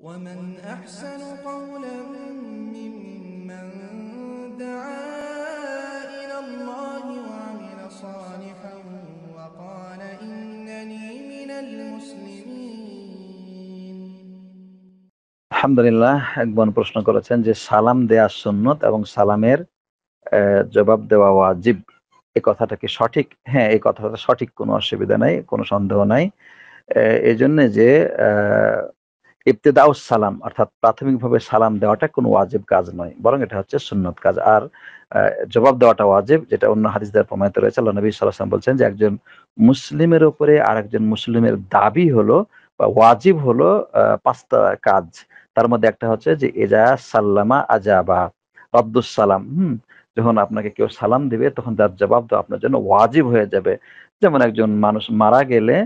ومن أحسن قولا ممن دعا إلى الله وعمل صالحا وقال إنني من المسلمين আলহামদুলিল্লাহ এক বোন প্রশ্ন করেছেন যে সালাম দেয়া সুন্নত এবং সালামের আহ, জবাব দেওয়া ওয়াজিব এই কথাটা কি সঠিক হ্যাঁ এই কথাটা সঠিক কোনো অসুবিধা নাই কোনো সন্দেহ নাই আহ, এই জন্য যে আহ, ইবতেদাউস সালাম অর্থাৎ প্রাথমিকভাবে সালাম দেওয়াটা কোনো ওয়াজিব কাজ নয় বরং এটা হচ্ছে সুন্নত কাজ। আর জবাব দেওয়াটা ওয়াজিব যেটা অন্য হাদিস দ্বারা প্রমাণিত রয়েছে। আল্লাহ নবী ওয়াসাল্লাম বলছেন যে একজন মুসলিমের উপরে আরেকজন মুসলিমের দাবি হলো বা ওয়াজিব হলো পাঁচটা কাজ। তার মধ্যে একটা হচ্ছে যে এজা সাল্লামা আজাবা রব্দুস সালাম। হুম যখন আপনাকে কেউ সালাম দিবে তখন তার জবাব দেওয়া আপনার জন্য ওয়াজিব হয়ে যাবে। যেমন একজন মানুষ মারা গেলে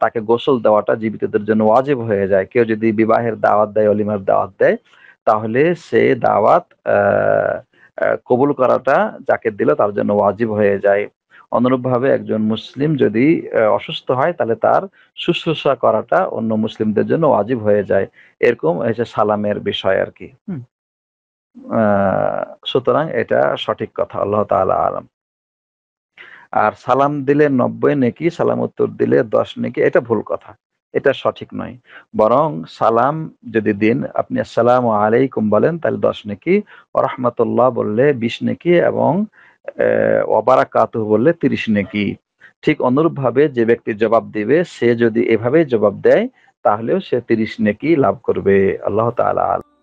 তাকে গোসল দেওয়াটা জীবিতদের জন্য ওয়াজিব হয়ে যায়। কেউ যদি বিবাহের দাওয়াত দেয় অলিমার দাওয়াত দেয় তাহলে সে দাওয়াত কবুল করাটা যাকে দিল তার জন্য ওয়াজিব হয়ে যায়। অনুরূপভাবে একজন মুসলিম যদি অসুস্থ হয় তাহলে তার শুশ্রূষা করাটা অন্য মুসলিমদের জন্য ওয়াজিব হয়ে যায়। এরকম হচ্ছে সালামের বিষয় আর কি। হুম। আহ, সুতরাং এটা সঠিক কথা আল্লাহ তাআলা আলম। আর সালাম দিলে নব্বই নেকি, সালাম উত্তর দিলে দশ নেকি, এটা ভুল কথা। এটা সঠিক নয়। বরং সালাম যদি দিন, আপনি আসসালামু আলাইকুম বলেন, তাহলে দশ নেকি রহমতুল্লাহ বললে বিশ নেকি এবং অবারাকাতু বললে তিরিশ নেকি। ঠিক অনুরূপভাবে যে ব্যক্তি জবাব দিবে, সে যদি এভাবে জবাব দেয়, তাহলেও সে তিরিশ নেকি লাভ করবে। আল্লাহ আলম